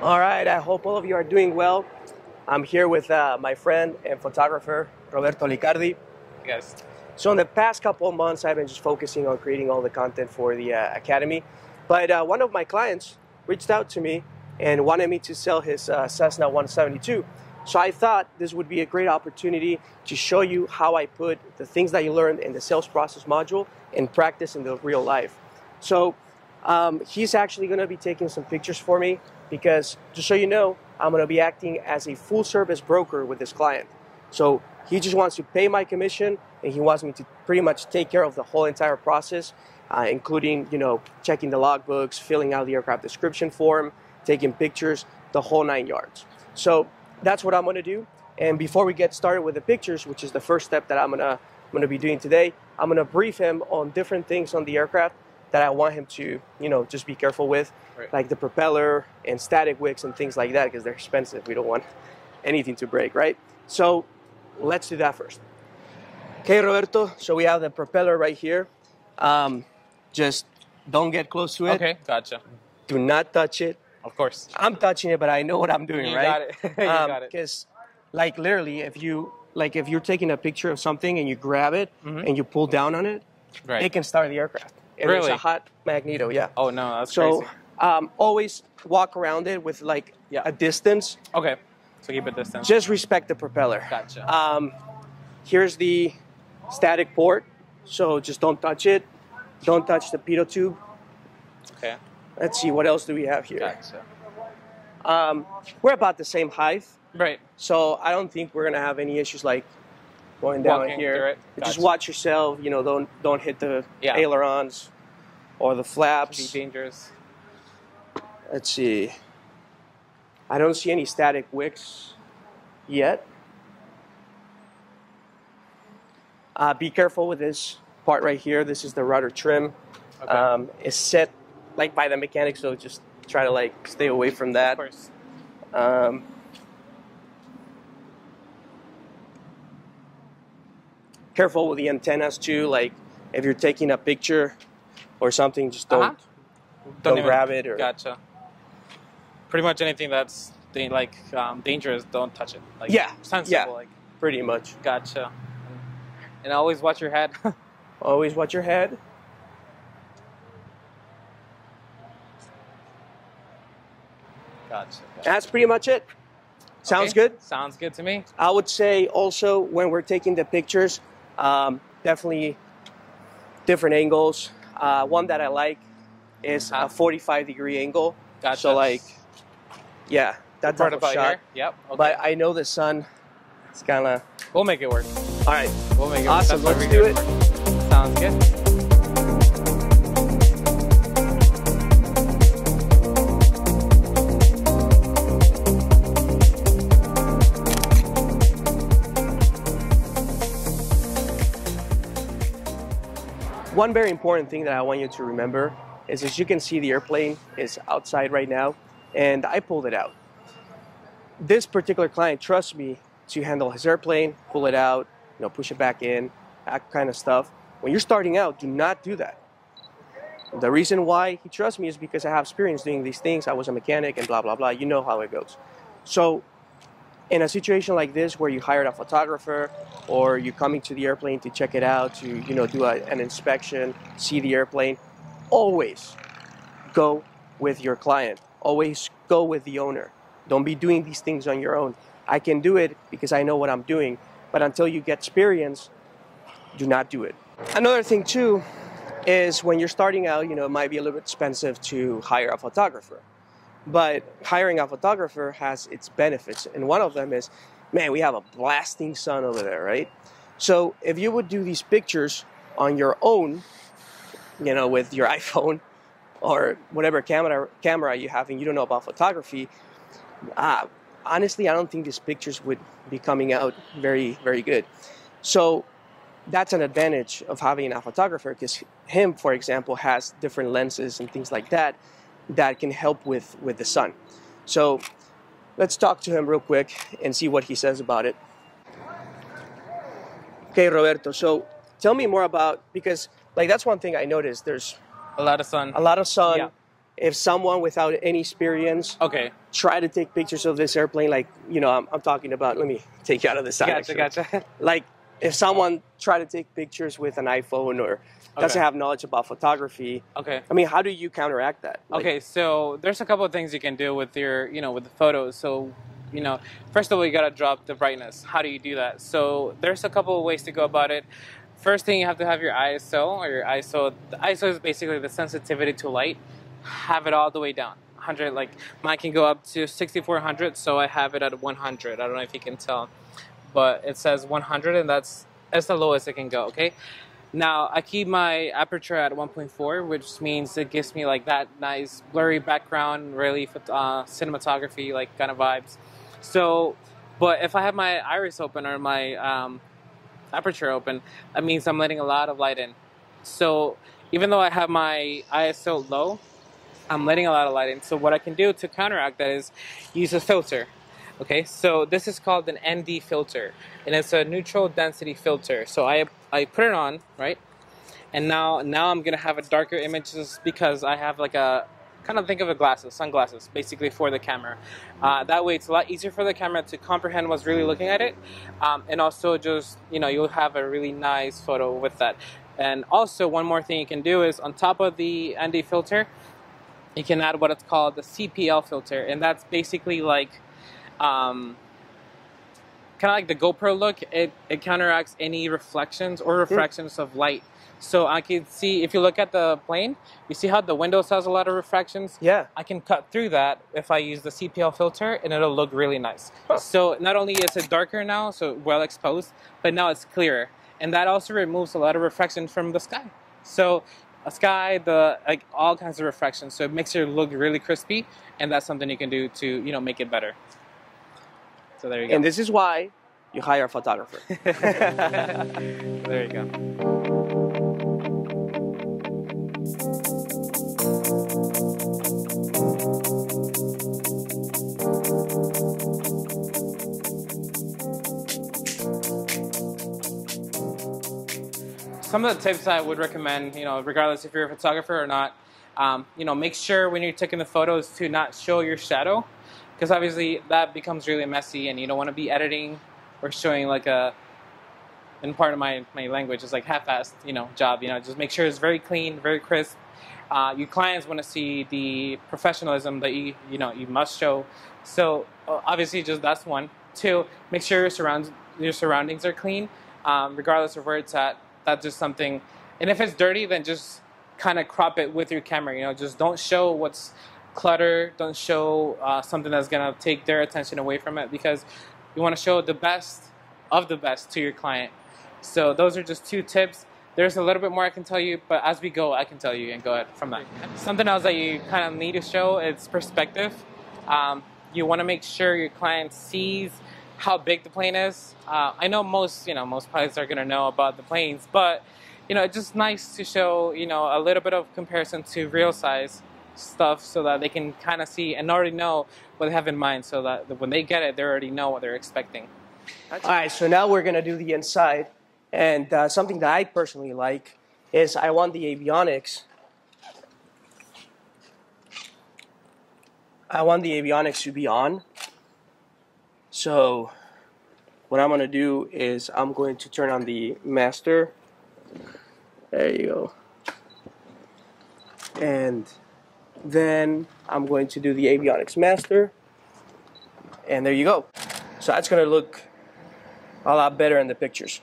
All right, I hope all of you are doing well. I'm here with uh, my friend and photographer, Roberto Licardi. Yes. So, in the past couple of months, I've been just focusing on creating all the content for the uh, Academy. But uh, one of my clients reached out to me and wanted me to sell his uh, Cessna 172. So, I thought this would be a great opportunity to show you how I put the things that you learned in the sales process module in practice in the real life. So, um, he's actually going to be taking some pictures for me because, just so you know, I'm going to be acting as a full service broker with this client. So he just wants to pay my commission and he wants me to pretty much take care of the whole entire process, uh, including, you know, checking the logbooks, filling out the aircraft description form, taking pictures, the whole nine yards. So that's what I'm going to do. And before we get started with the pictures, which is the first step that I'm going to I'm going to be doing today, I'm going to brief him on different things on the aircraft that I want him to, you know, just be careful with, Right. like the propeller and static wicks and things like that, because they're expensive. We don't want anything to break, right? So let's do that first. Okay, Roberto. So we have the propeller right here. Um, just don't get close to it. Okay, gotcha. Do not touch it. Of course. I'm touching it, but I know what I'm doing, You right? got it. You got it. Because, like, literally, if you like, if you're taking a picture of something and you grab it and you pull down on it, Mm-hmm. Right. it can start the aircraft. And It's Really? a hot magneto, yeah. Oh no, that's so crazy. um, always walk around it with like Yeah. a distance. Okay. So keep it distance. Just respect the propeller. Gotcha. Um, here's the static port, so just don't touch it. Don't touch the pitot tube. okay. Let's see what else do we have here. Gotcha. Um, we're about the same height, Right. so I don't think we're gonna have any issues like going down Walking here. it. Just watch yourself. You know, don't don't hit the Yeah. ailerons or the flaps, Be dangerous. Let's see. I don't see any static wicks yet. Uh, be careful with this part right here. This is the rudder trim. Okay. Um, it's set like by the mechanic, so just try to like stay away from that. of course. Um, careful with the antennas too. Like if you're taking a picture or something, just don't Uh-huh. don't, even- grab it or Gotcha. Pretty much anything that's like um, dangerous, don't touch it. Like Yeah, sensible. yeah. Like pretty much. gotcha. And always watch your head. Always watch your head. gotcha. That's pretty much it. Sounds Okay. good. Sounds good to me. I would say also when we're taking the pictures, um, definitely different angles. Uh, one that I like is Uh-huh. a 45 degree angle. Gotcha. So like, yeah, that Part type of shot. here. Yep. Okay. But I know the sun is kind of. we'll make it work. All right, We'll make it awesome. work. Let's That's what we're do it. Sounds good. One very important thing that I want you to remember is as you can see, the airplane is outside right now, and I pulled it out. This particular client trusts me to handle his airplane, pull it out, you know, push it back in, that kind of stuff. When you're starting out, do not do that. The reason why he trusts me is because I have experience doing these things. I was a mechanic and blah blah blah. You know how it goes. So, in a situation like this where you hired a photographer or you're coming to the airplane to check it out, to you know do a, an inspection, see the airplane, always go with your client. Always go with the owner. Don't be doing these things on your own. I can do it because I know what I'm doing, but until you get experience, do not do it. Another thing too is when you're starting out, you know, it might be a little bit expensive to hire a photographer. But hiring a photographer has its benefits, and one of them is, man, we have a blasting sun over there, right? So if you would do these pictures on your own, you know, with your iPhone or whatever camera camera you have, and you don't know about photography, uh, honestly, I don't think these pictures would be coming out very, very good. So that's an advantage of having a photographer because him, for example, has different lenses and things like that that can help with with the sun. So let's talk to him real quick and see what he says about it. Okay, Roberto. So tell me more about because like that's one thing I noticed. There's A lot of sun. a lot of sun. Yeah. if someone without any experience Okay. try to take pictures of this airplane, like you know, I'm, I'm talking about. Let me take you out of the side. Gotcha. actually. Gotcha. Like if someone try to take pictures with an iPhone or doesn't Okay. have knowledge about photography, okay. I mean, how do you counteract that? Like, Okay, so there's a couple of things you can do with your, you know, with the photos. So, you know, first of all, you gotta drop the brightness. How do you do that? So there's a couple of ways to go about it. First thing, you have to have your ISO or your ISO. The ISO is basically the sensitivity to light. Have it all the way down. 100, like mine can go up to 6400, so I have it at 100. I don't know if you can tell, but it says 100, and that's that's the lowest it can go. Okay. Now I keep my aperture at 1.4, which means it gives me like that nice blurry background, really uh, cinematography like kind of vibes. So, but if I have my iris open or my um, aperture open, that means I'm letting a lot of light in. So even though I have my ISO low, I'm letting a lot of light in. So what I can do to counteract that is use a filter. Okay, so this is called an ND filter, and it's a neutral density filter. So I I put it on right, and now now I'm gonna have a darker image just because I have like a kind of think of a glasses, sunglasses, basically for the camera. Uh, that way, it's a lot easier for the camera to comprehend what's really looking at it, um, and also just you know you'll have a really nice photo with that. And also, one more thing you can do is on top of the ND filter, you can add what it's called the CPL filter, and that's basically like um, kind of like the GoPro look. It it counteracts any reflections or refractions of light. So I can see if you look at the plane, you see how the windows has a lot of refractions. yeah, I can cut through that if I use the CPL filter, and it'll look really nice. So not only is it darker now, so well exposed, but now it's clearer, and that also removes a lot of reflection from the sky. So a sky, the like all kinds of reflections. So it makes it look really crispy, and that's something you can do to you know make it better. So there you go. and this is why you hire a photographer. there you go. Some of the tips I would recommend, you know, regardless if you're a photographer or not, um, you know, make sure when you're taking the photos to not show your shadow, because obviously that becomes really messy, and you don't want to be editing or showing like a and part of my, my language is like half-assed, you know, job. You know, just make sure it's very clean, very crisp. Uh, your clients want to see the professionalism that you you know you must show. So obviously, just that's one. Two, make sure your surrounds your surroundings are clean, um, regardless of where it's at. That's just something. And if it's dirty, then just kind of crop it with your camera. You know, just don't show what's clutter. Don't show uh, something that's gonna take their attention away from it because you want to show the best of the best to your client. So those are just two tips. There's a little bit more I can tell you, but as we go, I can tell you and go ahead from that. Something else that you kind of need to show is perspective. Um, you want to make sure your client sees how big the plane is. Uh, I know most, you know, most pilots are going to know about the planes, but you know, it's just nice to show, you know, a little bit of comparison to real size stuff so that they can kind of see and already know what they have in mind so that when they get it, they already know what they're expecting. All right, so now we're gonna do the inside, and uh, something that I personally like is I want the avionics. I want the avionics to be on. So, what I'm gonna do is I'm going to turn on the master. There you go. And then I'm going to do the avionics master. And there you go. So that's gonna look a lot better in the pictures.